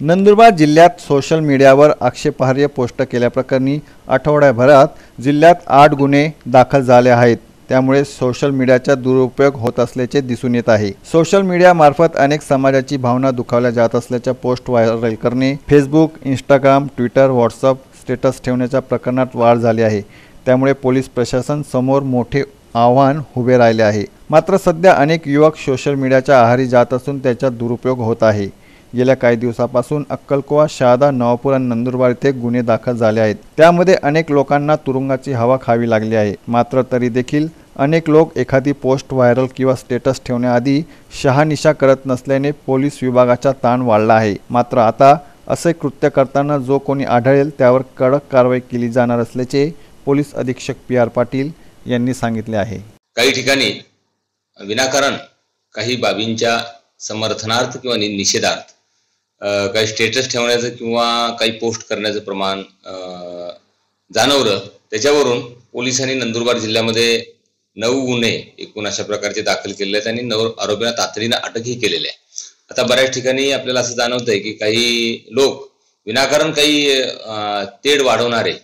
नंदुरबार जिल्ह्यात सोशल मीडियावर आक्षेपार्ह पोस्ट केल्याप्रकरणी आठवड्याभरात जिल्ह्यात आठ गुन्हे दाखल झाले आहेत. त्यामुळे सोशल मीडियाचा दुरुपयोग होत असल्याचे दिसून येत आहे. सोशल मीडियामार्फत अनेक समाजाची भावना दुखावल्या जात असल्याच्या पोस्ट व्हायरल करणे Facebook Instagram Twitter WhatsApp status ठेवण्याच्या प्रकरणात वाढ झाली आहे. त्यामुळे पोलीस प्रशासन समोर मोठे आव्हान उभे राहिले आहे. मात्र सध्या अनेक युवक सोशल मीडियाच्या आहारी जात असून त्याचा दुरुपयोग होत आहे. गेल्या काही दिवसापासून अक्कलकोवा शहादा नवापूर आणि नंदुरबार येथे गुन्हे दाखल झाले आहेत. त्यामध्ये अनेक लोकांना तुरुंगाची हवा खावी लागली आहे. मात्र तरी देखील अनेक लोक एखादी पोस्ट व्हायरल किंवा स्टेटस ठेवण्याआधी शहानिशा करत नसल्याने पोलीस विभागाचा ताण वाढला आहे. मात्र आता असे कृत्य करताना जो कोणी आढळेल त्यावर कडक कारवाई केली जाणार असल्याचे पोलीस अधीक्षक पी आर पाटील यांनी सांगितले आहे. काही ठिकाणी विनाकारण काही बाबींच्या समर्थनार्थ किंवा निषेधार्थ काही स्टेटस ठेवण्याचं किंवा काही पोस्ट करण्याचं प्रमाण जाणवलं. त्याच्यावरून पोलिसांनी नंदुरबार जिल्ह्यामध्ये नऊ गुन्हे एकूण अशा प्रकारचे दाखल केलेले आहेत आणि नऊ आरोपींना तातडीनं अटकही केलेली आहे. आता बऱ्याच ठिकाणी आपल्याला असं जाणवत आहे की काही लोक विनाकारण काही तेढ वाढवणारे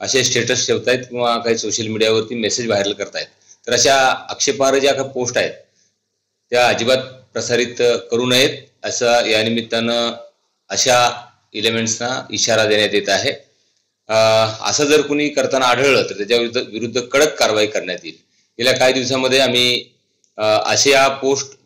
असे स्टेटस ठेवतायत किंवा काही सोशल मीडियावरती मेसेज व्हायरल करतायत. तर अशा आक्षेपार्ह ज्या काही पोस्ट आहेत त्या अजिबात प्रसारित करू नयेत. असं या निमित्तानं अशा इलेमेंट्सना इशारा देण्यात येत आहे. असं जर कुणी करताना आढळलं तर त्याच्या विरुद्ध विरुद्ध कडक कारवाई करण्यात येईल. गेल्या काही दिवसामध्ये आम्ही अं, पोस्ट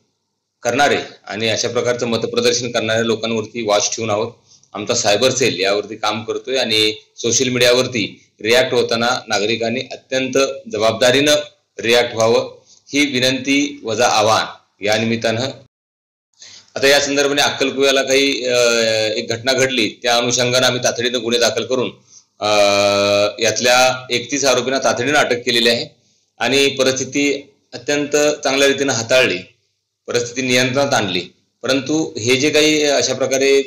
करणारे आणि अशा प्रकारचं मतप्रदर्शन करणाऱ्या लोकांवरती वॉच ठेवून आहोत. आमचा सायबर सेल यावरती काम करतोय आणि सोशल मीडियावरती रिॲक्ट होताना नागरिकांनी अत्यंत जबाबदारीनं रिॲक्ट व्हावं. ही विनंती वजा आव्हान या निमित्तानं आता या संदर्भाने अक्कलकुव्याला काही एक घटना घडली. त्या अनुषंगानं आम्ही तातडीनं गुन्हे दाखल करून यातल्या एकतीस आरोपींना तातडीनं अटक केलेली आहे. आणि परिस्थिती अत्यंत चांगल्या रीतीनं हाताळली. परिस्थिती नियंत्रणात आणली. परंतु हे जे काही अशा प्रकारे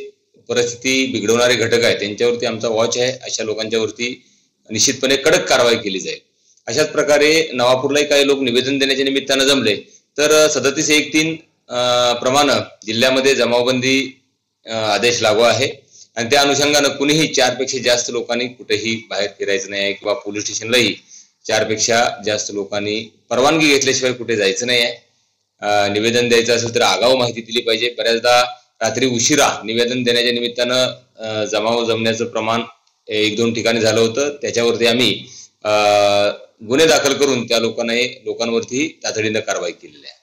परिस्थिती बिघडवणारे घटक आहेत त्यांच्यावरती आमचा वॉच आहे. अशा लोकांच्यावरती निश्चितपणे कडक कारवाई केली जाईल. अशाच प्रकारे नवापूरलाही काही लोक निवेदन देण्याच्या निमित्तानं जमले. तर सदतीस एक तीन प्रमाणे जिल्ह्यामध्ये जमावबंदी आदेश लागू आहे. आणि त्या अनुषंगानं कुणीही चारपेक्षा जास्त लोकांनी कुठेही बाहेर फिरायचं नाही आहे किंवा पोलीस स्टेशनलाही चारपेक्षा जास्त लोकांनी परवानगी घेतल्याशिवाय कुठे जायचं नाही आहे निवेदन द्यायचं असेल तर आगाऊ माहिती दिली पाहिजे. बऱ्याचदा रात्री उशिरा निवेदन देण्याच्या निमित्तानं जमाव जमण्याचं प्रमाण एक दोन ठिकाणी झालं होतं. त्याच्यावरती आम्ही गुन्हे दाखल करून त्या लोकांना लोकांवरती तातडीनं कारवाई केलेली आहे.